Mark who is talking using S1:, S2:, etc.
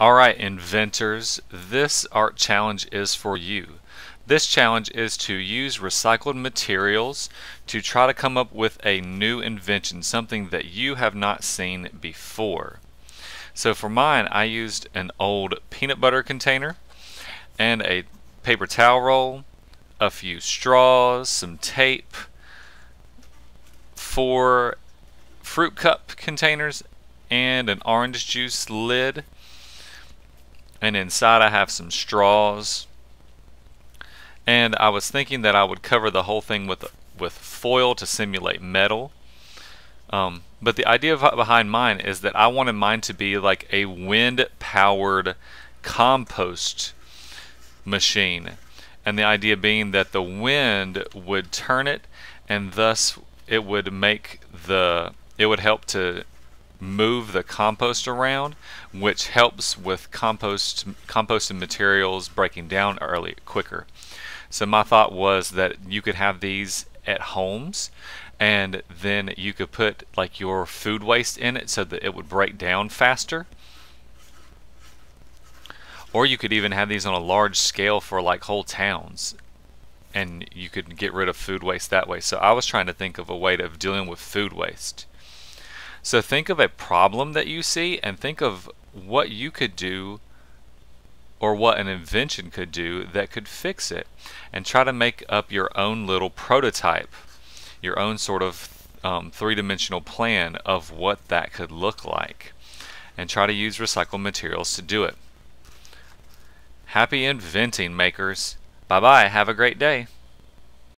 S1: Alright inventors, this art challenge is for you. This challenge is to use recycled materials to try to come up with a new invention, something that you have not seen before. So for mine, I used an old peanut butter container and a paper towel roll, a few straws, some tape, four fruit cup containers, and an orange juice lid and inside I have some straws. And I was thinking that I would cover the whole thing with with foil to simulate metal. Um, but the idea behind mine is that I wanted mine to be like a wind powered compost machine. And the idea being that the wind would turn it and thus it would make the it would help to move the compost around, which helps with compost composted materials breaking down early quicker. So my thought was that you could have these at homes and then you could put like your food waste in it so that it would break down faster. Or you could even have these on a large scale for like whole towns and you could get rid of food waste that way. So I was trying to think of a way of dealing with food waste. So think of a problem that you see and think of what you could do or what an invention could do that could fix it and try to make up your own little prototype, your own sort of um, three-dimensional plan of what that could look like and try to use recycled materials to do it. Happy inventing makers! Bye bye, have a great day.